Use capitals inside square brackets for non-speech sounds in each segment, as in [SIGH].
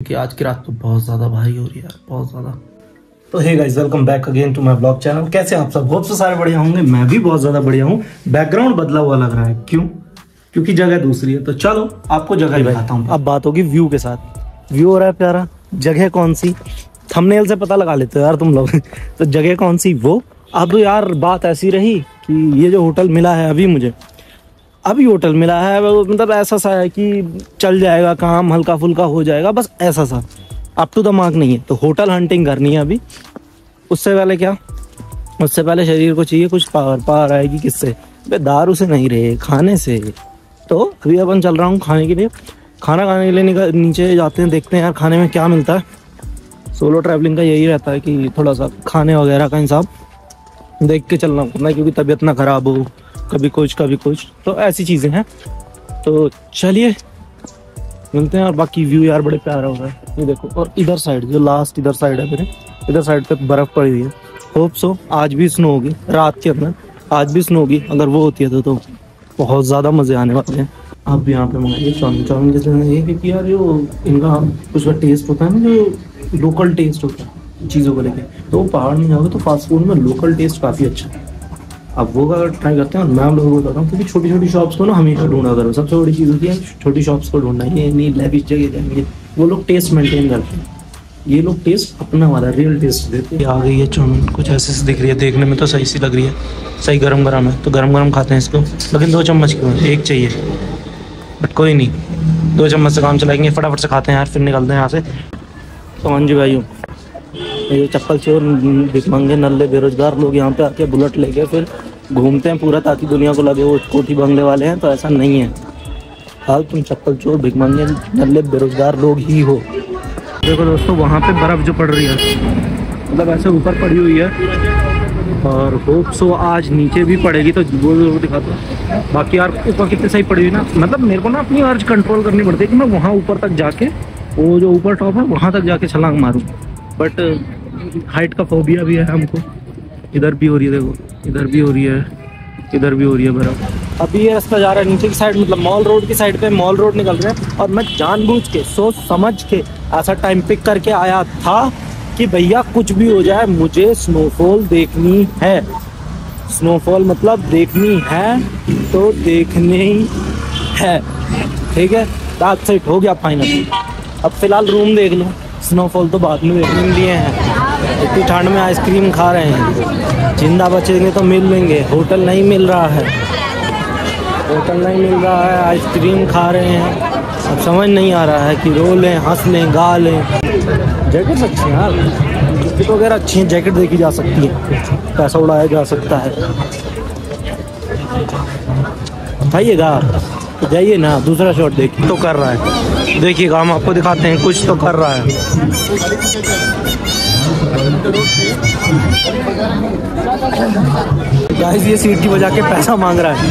कि आज की रात तो बहुत ज़्यादा भारी हो रही है बहुत ज़्यादा। तो hey guys welcome back again to my blog channel कैसे आप सब? होप से सारे बढ़िया होंगे। मैं भी बहुत ज़्यादा बढ़िया हूँ। बैकग्राउंड बदला हुआ लग रहा है। क्यों? क्योंकि जगह दूसरी है। तो चलो आपको जगह ही बताता हूँ। अब बात होगी व्यू के साथ। व्यू हो रहा है प्यारा। जगह कौन सी? थंबनेल से पता लगा लेते हो यार तुम लोग। [LAUGHS] तो जगह कौन सी? वो? अब यार बात ऐसी रही कि ये जो होटल मिला है अभी मुझे अभी होटल मिला है मतलब ऐसा सा है कि चल जाएगा, काम हल्का फुल्का हो जाएगा, बस ऐसा सा। अप टू द मार्क नहीं है। तो होटल हंटिंग करनी है अभी। उससे पहले क्या? उससे पहले शरीर को चाहिए कुछ पावर। पावर आएगी किससे? बे दारू से नहीं रहे खाने से। तो अभी अपन चल रहा हूँ खाने के लिए। खाना खाने के लिए नीचे जाते हैं, देखते हैं यार खाने में क्या मिलता है। सोलो ट्रैवलिंग का यही रहता है कि थोड़ा सा खाने वगैरह का हिसाब। देख के चलना पड़ता है क्योंकि तबीयत ना खराब हो। कभी कुछ कभी कुछ। तो ऐसी चीज़ें हैं। तो चलिए मिलते हैं और बाकी व्यू यार बड़े प्यारा हो रहा है। ये देखो और इधर साइड जो लास्ट इधर साइड है मेरे इधर साइड पे बर्फ़ पड़ी हुई है। होप सो आज भी स्नो होगी रात के अंदर। आज भी स्नो होगी अगर वो होती है तो, तो बहुत ज़्यादा मज़े आने वाले हैं। आप यहाँ पे मंगाइए चाउमिन। चाउमिन जैसे ये क्योंकि यार जो इनका कुछ का टेस्ट होता है ना जो लोकल टेस्ट होता है चीज़ों को लेके तो पहाड़ में जाओगे तो फास्ट फ़ूड में लोकल टेस्ट काफ़ी अच्छा है। अब वो अगर ट्राई करते हैं और मैं आप लोगों को बताता हूँ क्योंकि छोटी छोटी शॉप्स को ना हमेशा ढूंढा करो। सबसे बड़ी चीज़ होती है छोटी शॉप्स को ढूंढना ये नहीं लेविश जगह जाएँगे वो लोग टेस्ट मेंटेन करते हैं। ये लोग टेस्ट अपना वाला रियल टेस्ट देते हैं। आ गई है चाउमीन कुछ ऐसे से दिख रही है देखने में तो सही सी लग रही है। सही गरम गरम है तो गरम गरम खाते हैं इसको। लेकिन दो चम्मच क्यों एक चाहिए। बट कोई नहीं। दो चम्मच से काम चलाएँगे फटाफट से खाते हैं यार फिर निकलते हैं यहाँ से। तो हाँ जी भाइयों ये चप्पल चोर भिकमंगे नल्ले बेरोजगार लोग यहाँ पे आके बुलेट लेके फिर घूमते हैं पूरा ताकि दुनिया को लगे वो कोठी बंगले वाले हैं तो ऐसा नहीं है। हाल तुम चप्पल चोर भिकमंगे नल्ले, बेरोजगार लोग ही हो। देखो दोस्तों, वहाँ पे बर्फ़ जो पड़ रही है मतलब ऐसे ऊपर पड़ी हुई है, और होप सो आज नीचे भी पड़ेगी तो वो ज़रूर दिखाता बाकी यार, ऊपर कितनी सही पड़ी हुई ना मतलब मेरे को ना अपनी अर्ज़ कंट्रोल करनी पड़ती है कि मैं वहाँ ऊपर तक जाके, वो जो ऊपर टॉप है, वहाँ तक जाके छलांग मारूँ। बट हाइट का फोबिया भी है हमको। इधर भी हो रही है, देखो, इधर भी हो रही है, इधर भी हो रही है बर्फ़ अभी ये रास्ता जा रहा है नीचे की साइड मतलब मॉल रोड की साइड पे मॉल रोड निकल रहे हैं। और मैं जानबूझ के, सोच समझ के, ऐसा टाइम पिक करके आया था कि भैया कुछ भी हो जाए, मुझे स्नोफॉल देखनी है। स्नोफॉल मतलब देखनी है तो देखनी है। ठीक है? रात सेट हो गया फाइनल अब फ़िलहाल रूम देख लो। स्नोफॉल तो बाद में देखने लिए हैं। इतनी ठंड में आइसक्रीम खा रहे हैं। ज़िंदा बचेंगे तो मिल लेंगे। होटल नहीं मिल रहा है। होटल नहीं मिल रहा है। आइसक्रीम खा रहे हैं। अब समझ नहीं आ रहा है कि रो लें हंस लें गा लें जैकेट अच्छी हैं यार जैकेट वगैरह अच्छी हैं। जैकेट देखी जा सकती है। पैसा उड़ाया जा सकता है। खाइएगा जाइए ना। दूसरा शॉट देखिए। तो कर रहा है। देखिएगा। हम आपको दिखाते हैं। कुछ तो कर रहा है। गाइस ये सीटी बजा के पैसा मांग रहा है।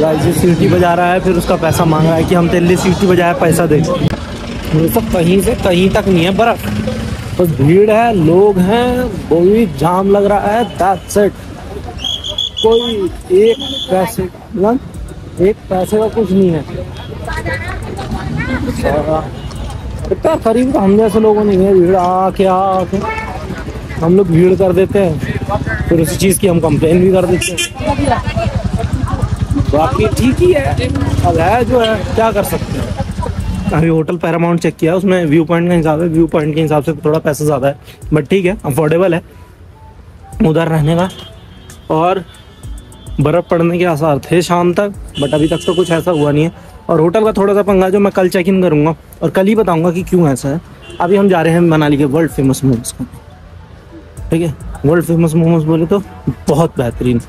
गाइस ये सीटी बजा रहा है, फिर उसका पैसा मांग रहा है कि हम तेरे लिए सीटी बजाया पैसा दे। ये सब कहीं से कहीं तक नहीं है, बर्फ़। बस तो भीड़ है, लोग हैं, कोई जाम लग रहा है दैट्स इट कोई एक पैसे एक पैसे का कुछ नहीं है। इतना करीब तो हम जैसे लोगों ने है भीड़ आके आके हम लोग भीड़ कर देते हैं, फिर उसी चीज़ की हम कंप्लेन भी कर देते हैं। बाकी ठीक ही है। अब है जो है, क्या कर सकते हैं? अभी होटल पैरामाउंट चेक किया, उसमें व्यू पॉइंट का हिसाब है व्यू पॉइंट के हिसाब से थोड़ा पैसा ज़्यादा है। बट ठीक है अफोर्डेबल है। उधर रहने का। और बर्फ़ पड़ने के आसार थे शाम तक बट अभी तक तो कुछ ऐसा हुआ नहीं है। और होटल का थोड़ा सा पंगा जो मैं कल चेक इन करूँगा और कल ही बताऊँगा कि क्यों ऐसा है। अभी हम जा रहे हैं मनाली के वर्ल्ड फ़ेमस मोमोज को। ठीक है? वर्ल्ड फ़ेमस मोमोज बोले तो बहुत बेहतरीन।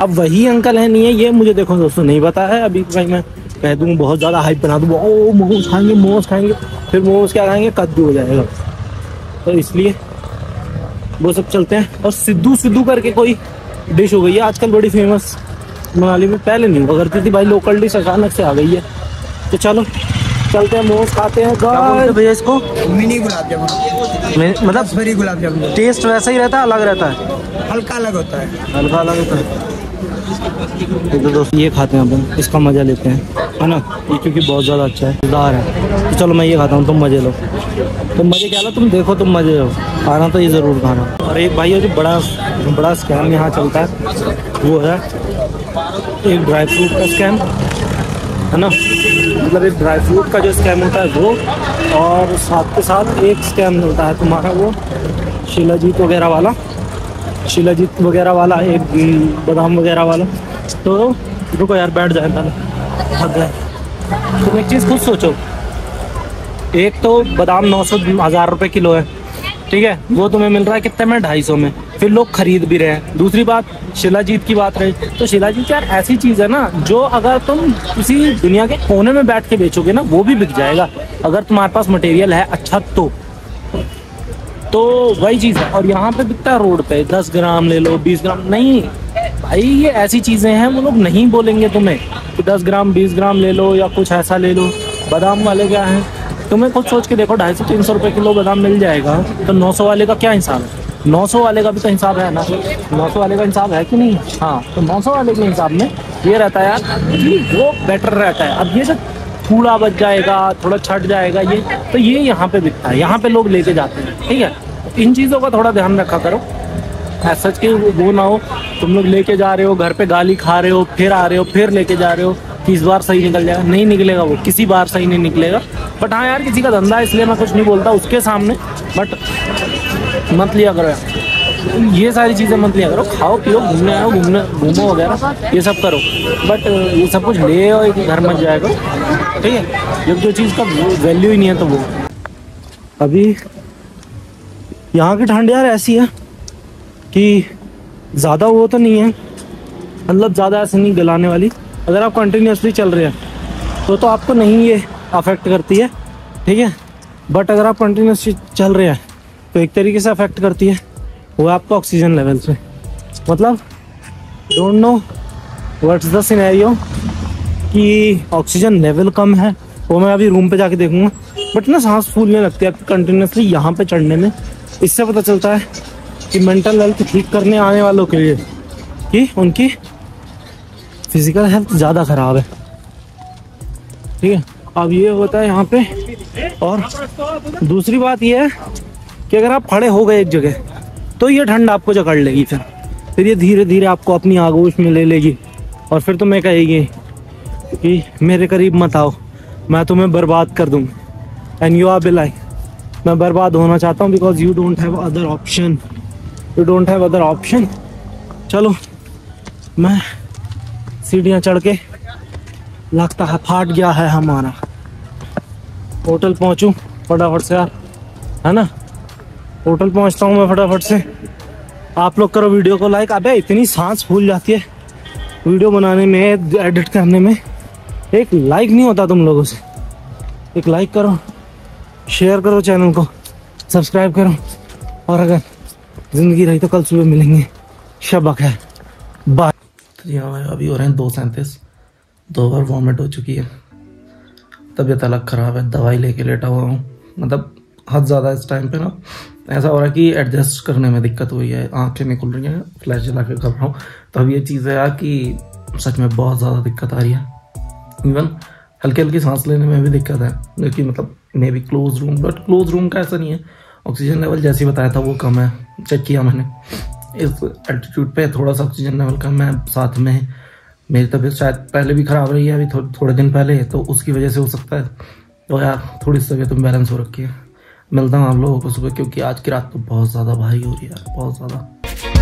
अब वही अंकल है, नहीं है, ये मुझे देखो दोस्तों, नहीं पता है। अभी भाई मैं कह दूँ, बहुत ज़्यादा हाइप बना दूँ, ओ, मोमोज खाएँगे मोमोज खाएँगे, फिर मोमोज क्या खाएँगे? कद्दू हो जाएगा। तो इसलिए वो सब चलते हैं। और सिद्धू सिद्धू करके कोई डिश हो गई है, आजकल बड़ी फ़ेमस मनाली में, पहले नहीं हुआ करती थी भाई लोकल डिश अचानक से आ गई है। तो चलो चलते हैं मोमोज खाते हैं गाइस भैया इसको? मिनी गुलाब जामुन। मतलब बड़ी गुलाब जामुन। टेस्ट वैसा ही रहता है अलग रहता है? हल्का अलग होता है। हल्का अलग होता है। तो दोस्त ये खाते हैं अपन इसका मज़ा लेते हैं। है ना? ये क्योंकि बहुत ज़्यादा अच्छा है मज़ेदार है। तो चलो मैं ये खाता हूँ तुम मज़े लो। तुम मज़े क्या लो? तुम देखो तुम मज़े लो। खाना तो ये ज़रूर खाना। और एक भाई है जो बड़ा बड़ा स्कैम यहाँ चलता है वो है एक ड्राई फ्रूट का स्कैम है ना? मतलब एक ड्राई फ्रूट का जो स्कैम होता है वो, और साथ के साथ एक स्कैम होता है तुम्हारा वो, शिलाजीत वगैरह वाला। शिलाजीत वगैरह वाला, एक बादाम वगैरह वाला। तो रुको यार, बैठ जाए पहले। थक गए। तुम एक चीज़ खुद सोचो। एक तो बादाम नौ सौ, हज़ार रुपये किलो है। ठीक है? वो तुम्हें मिल रहा है कितने में? ढाई सौ में। फिर लोग खरीद भी रहे हैं। दूसरी बात, शिलाजीत की बात रही। तो शिलाजीत यार ऐसी चीज़ है ना, जो अगर तुम किसी दुनिया के कोने में बैठ के बेचोगे ना, वो भी बिक जाएगा। अगर तुम्हारे पास मटेरियल है अच्छा तो। तो वही चीज़ है। और यहाँ पे बिकता है रोड पे। दस ग्राम ले लो, बीस ग्राम। नहीं, भाई ये ऐसी चीज़ें हैं, वो लोग नहीं बोलेंगे तुम्हें कि दस ग्राम, बीस ग्राम ले लो या कुछ ऐसा ले लो। बादाम वाले क्या हैं? तुम्हें खुद सोच के देखो, ढाई सौ, तीन सौ रुपये किलो बादाम मिल जाएगा। तो नौ सौ वाले का क्या हिसाब है? नौ सौ वाले का भी तो हिसाब है ना? नौ सौ वाले का हिसाब है कि नहीं? हाँ तो नौ सौ वाले के हिसाब में ये रहता है यार वो बेटर रहता है। अब ये जो कूड़ा बच जाएगा, थोड़ा छट जाएगा, ये तो ये यहाँ पे बिकता है, यहाँ पे लोग लेके जाते हैं, ठीक है? इन चीज़ों का थोड़ा ध्यान रखा करो। सच के वो ना हो, तुम लोग लेके जा रहे हो, घर पे गाली खा रहे हो, फिर आ रहे हो, फिर लेके जा रहे हो कि इस बार सही निकल जाएगा, नहीं निकलेगा वो, किसी बार सही नहीं निकलेगा। बट हाँ यार, किसी का धंधा है इसलिए मैं कुछ नहीं बोलता, उसके सामने बट मत लिया करो ये सारी चीज़ें मत लिया करो। खाओ, पियो, घूमने आओ, घूमने, घूमो वगैरह, ये सब करो। बट ये सब कुछ ले आओ, एक घर मत जाएगा ठीक है? जब जो चीज़ का वैल्यू ही नहीं है तो वो। अभी यहाँ की ठंड यार ऐसी है कि ज़्यादा वो तो नहीं है। मतलब ज़्यादा ऐसे नहीं गलाने वाली। अगर आप कंटिन्यूसली चल रहे हैं तो तो आपको नहीं ये अफेक्ट करती है। ठीक है? बट अगर आप कंटिन्यूसली चल रहे हैं तो एक तरीके से अफेक्ट करती है। वो आपको ऑक्सीजन लेवल से मतलब don't know what's the scenario कि ऑक्सीजन लेवल कम है। वो मैं अभी रूम पे जाके देखूँगा। बट ना सांस फूलने लगती है कंटिन्यूसली यहाँ पे चढ़ने में। इससे पता चलता है कि मेंटल हेल्थ ठीक करने आने वालों के लिए कि उनकी फ़िज़िकल हेल्थ ज़्यादा ख़राब है। ठीक है? अब ये होता है यहाँ पे और दूसरी बात ये है कि अगर आप खड़े हो गए एक जगह तो ये ठंड आपको जकड़ लेगी फिर। फिर ये धीरे धीरे आपको अपनी आगोश में ले लेगी। और फिर तुम्हें कहेगी कि, मेरे करीब मत आओ, मैं तुम्हें बर्बाद कर दूँ एंड यू आर बिलाई मैं बर्बाद होना चाहता हूँ because you don't have other option you don't have other option चलो, मैं सीढ़ियाँ चढ़ के लगता है, फाट गया है हमारा। होटल पहुँचूँ, फटाफट से यार, है ना? होटल पहुँचता हूँ मैं फटाफट से। आप लोग करो वीडियो को लाइक अबे, इतनी सांस फूल जाती है वीडियो बनाने में एडिट करने में। एक लाइक नहीं होता तुम लोगों से। एक लाइक करो शेयर करो चैनल को सब्सक्राइब करो। और अगर ज़िंदगी रही तो कल सुबह मिलेंगे। शबक है। बाय तो यहाँ भाई अभी हो रहे हैं दो सैंतीस दो बार वॉमिट हो चुकी है। तबीयत अलग ख़राब है, दवाई लेके लेटा हुआ हूँ। मतलब हद ज़्यादा इस टाइम पे ना। ऐसा हो रहा है कि एडजस्ट करने में दिक्कत हुई है आँखें निकल रही हैं फ्लैश जला के कर रहा हूँ। तो अब ये चीज़ है यार कि सच में बहुत ज़्यादा दिक्कत आ रही है। इवन हल्की हल्की सांस लेने में भी दिक्कत है क्योंकि मतलब maybe close room but close room का ऐसा नहीं है। ऑक्सीजन लेवल जैसे बताया था वो कम है चेक किया मैंने। इस एल्टीट्यूड पे थोड़ा सा ऑक्सीजन लेवल कम है साथ में मेरी तबीयत शायद पहले भी ख़राब रही है अभी थो, थोड़े दिन पहले तो उसकी वजह से हो सकता है। तो यार थोड़ी सी तबीयत बैलेंस हो रखी है। मिलता हूँ आप लोगों को सुबह, क्योंकि आज की रात तो बहुत ज़्यादा भारी हो रही है बहुत ज़्यादा।